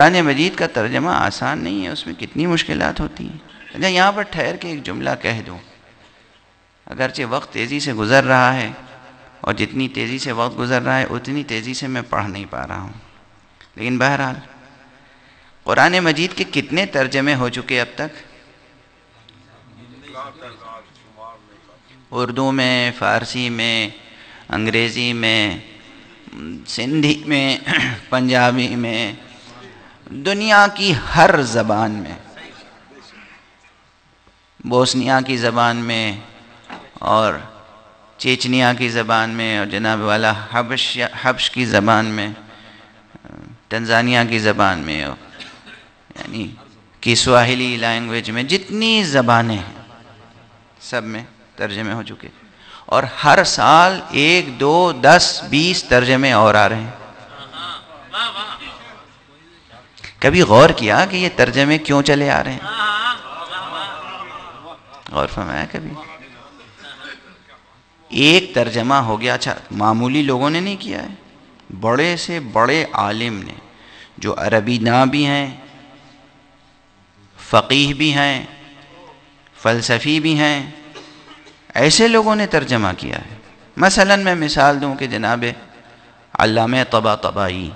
कुरान मजीद का तर्जमा आसान नहीं है, उसमें कितनी मुश्किल होती हैं। अच्छा यहाँ पर ठहर के एक जुमला कह दूँ। अगरचे वक्त तेज़ी से गुज़र रहा है, और जितनी तेज़ी से वक्त गुज़र रहा है, उतनी तेज़ी से मैं पढ़ नहीं पा रहा हूँ। लेकिन बहरहाल, कुरान मजीद के कितने तर्जमे हो चुके अब तक? उर्दू में, फ़ारसी में, अंग्रेज़ी में, सिंधी में, पंजाबी में दुनिया की हर ज़बान में, बोस्निया की ज़बान में और चेचनिया की ज़बान में और जनाब वाला हबश, हब्श की ज़बान में, तंजानिया की ज़बान में यानी कि स्वाहिली लैंग्वेज में जितनी ज़बानें हैं, सब में तर्जमे हो चुके और हर साल एक, दो, दस, बीस तर्जमे और आ रहे हैं। कभी गौर किया कि ये तर्जमे क्यों चले आ रहे हैं? गौर फरमाया कभी। एक तर्जमा हो गया अच्छा मामूली लोगों ने नहीं किया है। बड़े से बड़े आलिम ने, जो अरबी ना भी हैं, फ़कीह भी हैं, फ़लसफ़ी भी हैं, ऐसे लोगों ने तर्जमा किया है। मसलन मैं मिसाल दूँ कि जनाब अल्लाम तबा तबाई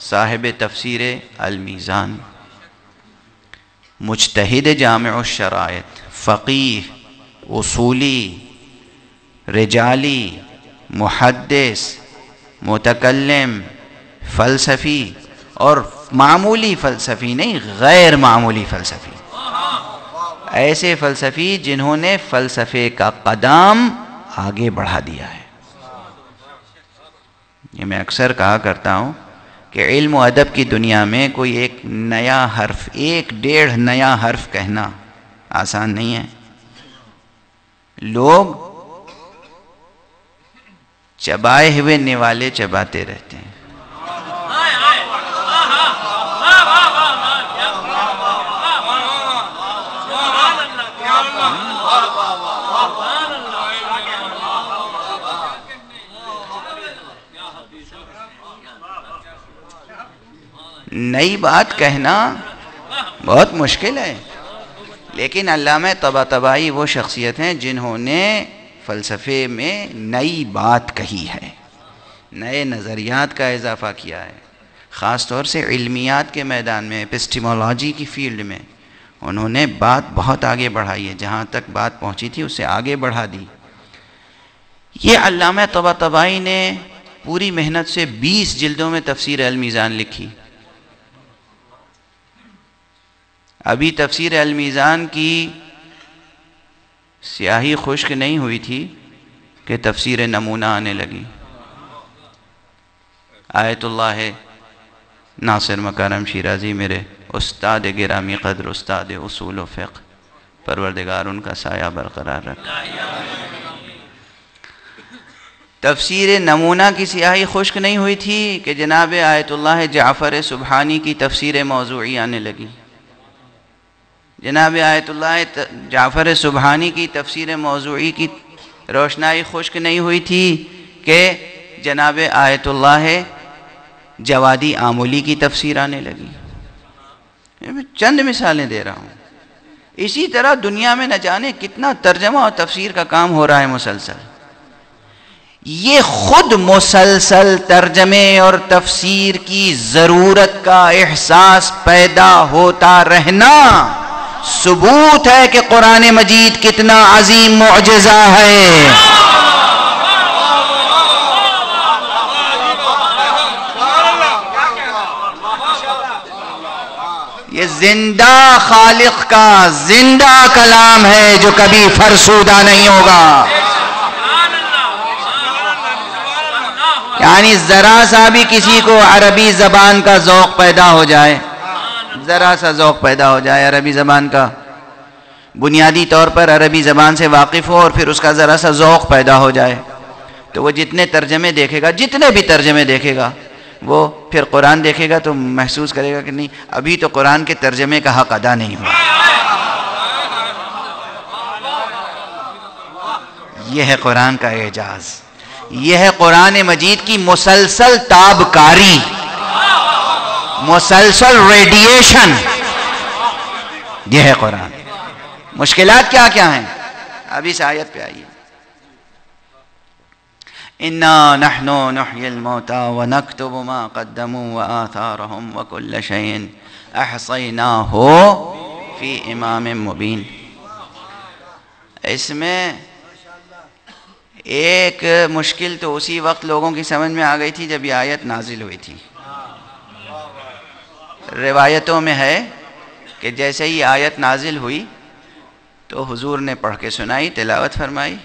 साहिब तफसीर अलमीज़ान मुजतहिद जाम शरात फ़कीह, उसूली, रजाली मुहदस मुतकलम फ़लसफ़ी और मामूली फ़लसफ़ी नहीं, गैर मामूली फ़लसफ़ी। ऐसे फ़लसफ़ी जिन्होंने फ़लसफ़े का कदम आगे बढ़ा दिया है। ये मैं अक्सर कहा करता हूँ कि इल्म अदब की दुनिया में कोई एक नया हर्फ, एक डेढ़ नया हर्फ कहना आसान नहीं है। लोग चबाए हुए निवाले चबाते रहते हैं। नई बात कहना बहुत मुश्किल है। लेकिन अल्लाह तबा तबाई वो शख्सियत हैं जिन्होंने फ़लसफ़े में नई बात कही है। नए नज़रियात का इजाफ़ा किया है। ख़ास तौर से इल्मियात के मैदान में, एपिस्टिमोलॉजी की फ़ील्ड में। उन्होंने बात बहुत आगे बढ़ाई है। जहाँ तक बात पहुँची थी, उसे आगे बढ़ा दी। ये अल्लामा तबा तबाई ने पूरी मेहनत से 20 जिल्दों में तफसीर अलमीज़ान लिखी। अभी तफसीर अलमीज़ान की स्याही खुश्क नहीं हुई थी कि तफसीर नमूना आने लगी। आयतुल्लाह नासिर मकारम शिराजी मेरे उस्ताद गिरामी कदर उस्ताद उसूल फ़िक, परवरदिगार, उनका साया बरकरार रखा। तफसीर नमूना की स्याही खुश्क नहीं हुई थी कि जनाब आयतुल्लाह जाफ़र सुबहानी की तफसीर मौजूदी आने लगी। जनाब आयतुल्ला जाफ़र सुबहानी की तफसीर मौजूदी की रोशनाई खुश्क नहीं हुई थी कि जनाब आयतुल्ला जवादी आमूली की तफसीर आने लगी। मैं चंद मिसालें दे रहा हूँ। इसी तरह दुनिया में न जाने कितना तर्जमा और तफसीर का काम हो रहा है मुसलसल। ये खुद मुसलसल तर्जमे और तफसीर की ज़रूरत का एहसास पैदा होता रहना सबूत है कि कुरान मजीद कितना अजीम मुआजा है। ये ज़िंदा खालिक का, ज़िंदा कलाम है जो कभी फरसूदा नहीं होगा। यानी जरा सा भी किसी को अरबी जबान का जौक पैदा हो जाए। ज़रा सा ज़ौक पैदा हो जाए अरबी ज़बान का। बुनियादी तौर पर अरबी ज़बान से वाकिफ़ हो और फिर उसका ज़रा सा ज़ौक पैदा हो जाए। तो वो जितने तर्जमे देखेगा, जितने भी तर्जमे देखेगा, वो फिर कुरान देखेगा तो महसूस करेगा कि नहीं, अभी तो कुरान के तर्जमे का हक अदा नहीं हुआ। यह है कुरान का एजाज़। यह है कुरान मजीद की मुसलसल ताबकारी। मुसलसल रेडिएशन। यह है कुरान। मुश्किलात क्या क्या हैं? अब इस आयत पे आइए। इन्ना नहनो नहयल मौता व नकतुब मा कद्दमू व आथारहुम व कुल्ल शैइन अहसैना हो फ़ी इमाम मुबीन। इसमें एक मुश्किल तो उसी वक्त लोगों की समझ में आ गई थी जब ये आयत नाजिल हुई थी। रिवायतों में है कि जैसे ही आयत नाजिल हुई तो हुजूर ने पढ़ के सुनाई, तिलावत फरमाई,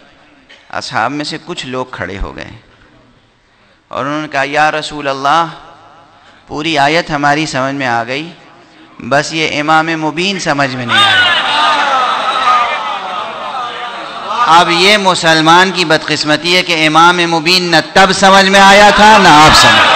असहाब में से कुछ लोग खड़े हो गए। और उन्होंने कहा, या रसूल अल्लाह पूरी आयत हमारी समझ में आ गई, बस ये इमाम मुबीन समझ में नहीं आया अब ये मुसलमान की बदकिस्मती है कि इमाम मुबीन न तब समझ में आया था, ना आप समझ